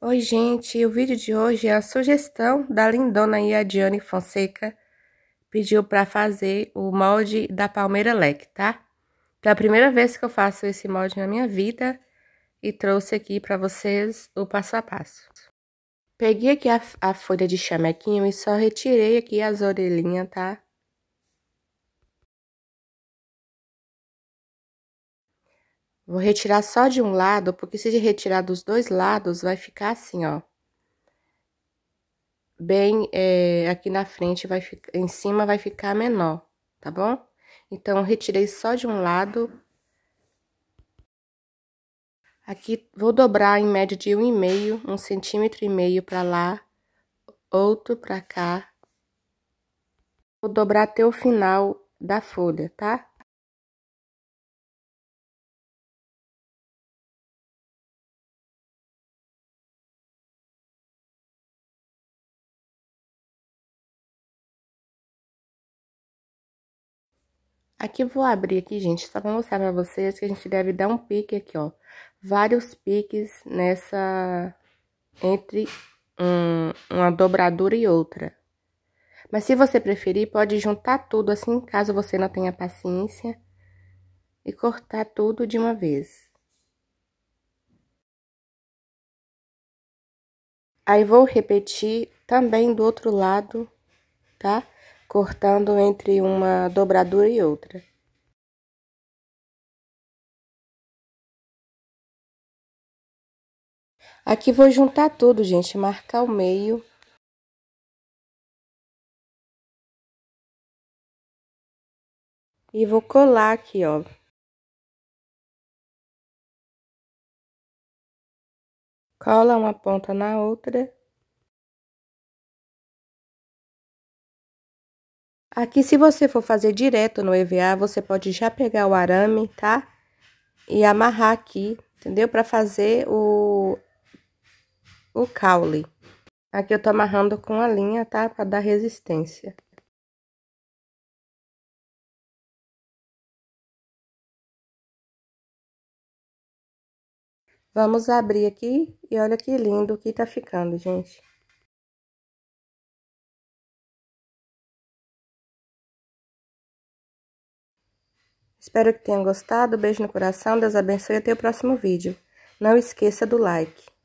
Oi, gente, o vídeo de hoje é a sugestão da lindona Iadiane Fonseca. Pediu para fazer o molde da Palmeira Leque, tá? É a primeira vez que eu faço esse molde na minha vida e trouxe aqui para vocês o passo a passo. Peguei aqui a, a folha de chamequinho e só retirei aqui as orelhinhas, tá? Vou retirar só de um lado, porque se retirar dos dois lados, vai ficar assim, ó. Bem, é, aqui na frente vai ficar, em cima vai ficar menor, tá bom? Então, retirei só de um lado. Aqui, vou dobrar em média de um e meio, um centímetro e meio pra lá, outro pra cá. Vou dobrar até o final da folha, tá? Aqui vou abrir aqui, gente, só pra mostrar pra vocês que a gente deve dar um pique aqui, ó. Vários piques nessa... Entre um, uma dobradura e outra. Mas se você preferir, pode juntar tudo assim, caso você não tenha paciência. E cortar tudo de uma vez. Aí, vou repetir também do outro lado, tá? Tá? Cortando entre uma dobradura e outra. Aqui vou juntar tudo, gente, marcar o meio. E vou colar aqui, ó. Cola uma ponta na outra. Aqui, se você for fazer direto no EVA, você pode já pegar o arame, tá? E amarrar aqui, entendeu? Pra fazer o, o caule. Aqui eu tô amarrando com a linha, tá? Pra dar resistência. Vamos abrir aqui e olha que lindo que tá ficando, gente. Espero que tenham gostado. Beijo no coração, Deus abençoe e até o próximo vídeo. Não esqueça do like.